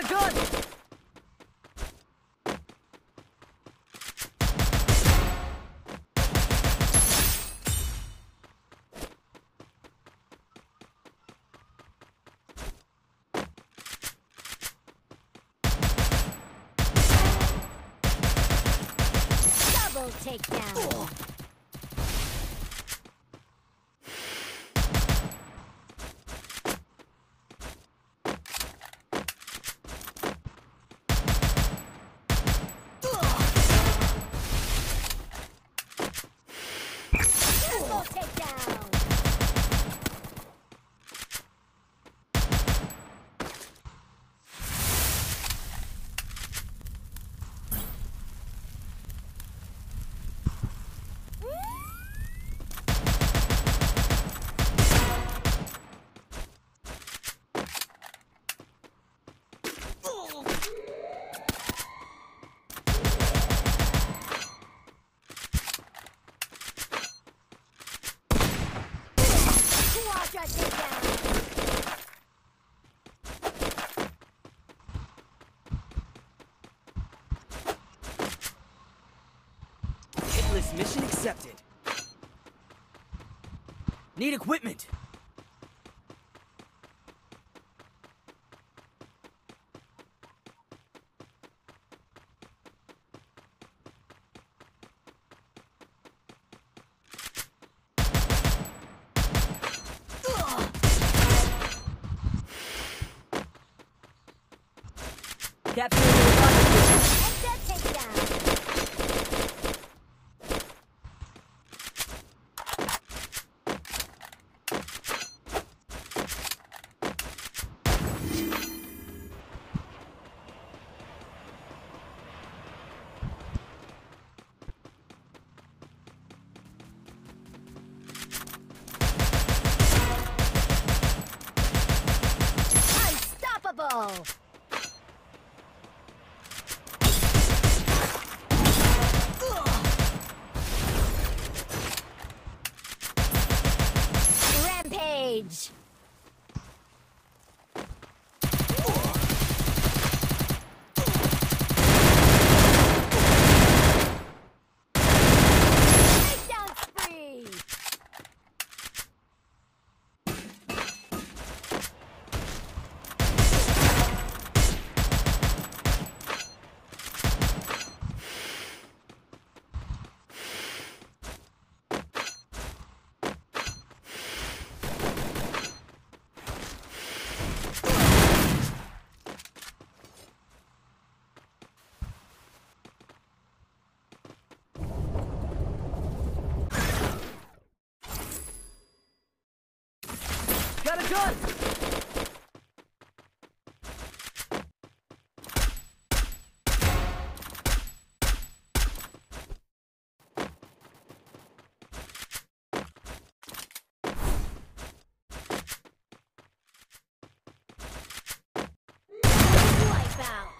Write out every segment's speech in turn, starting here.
Got a gun! Double takedown. Triple takedown. Quadra takedown. Hitless mission accepted. Need equipment. Capture the Wipeout!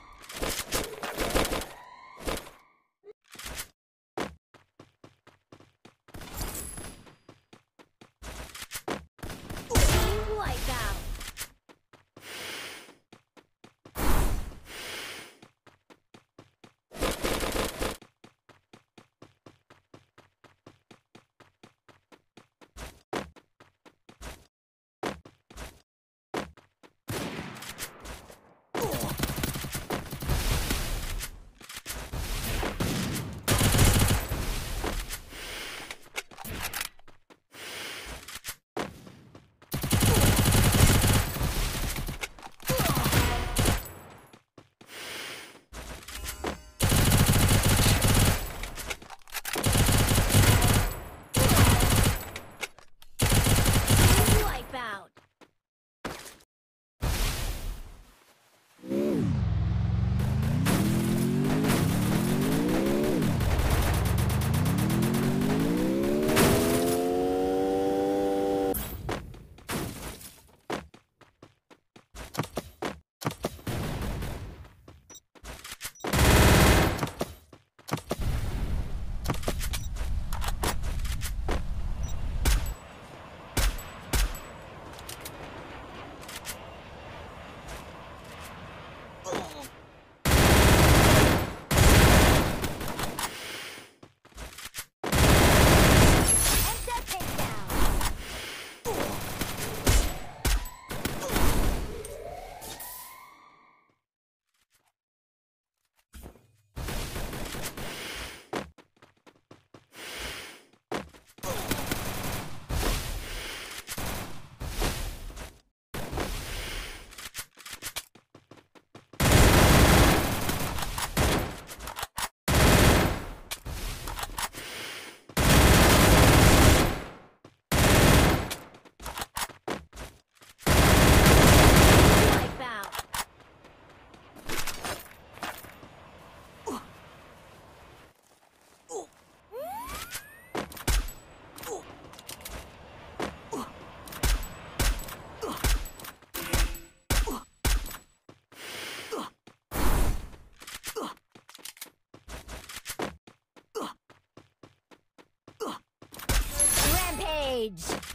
Blades.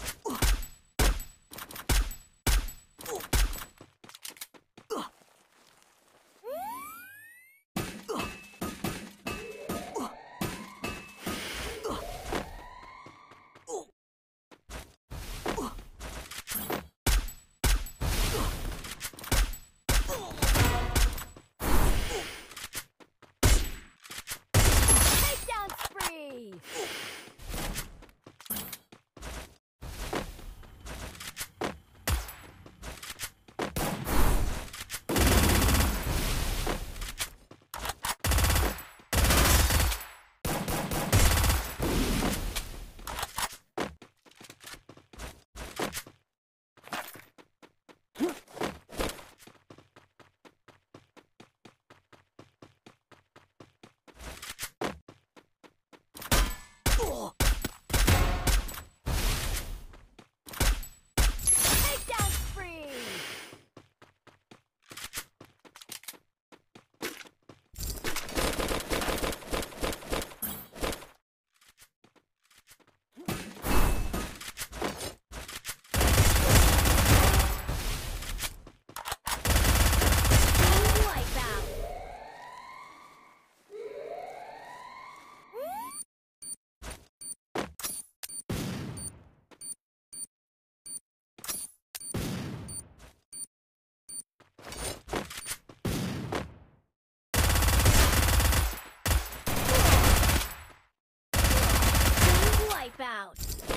about.